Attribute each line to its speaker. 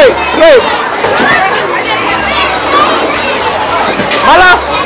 Speaker 1: Ei, ei! Vai lá!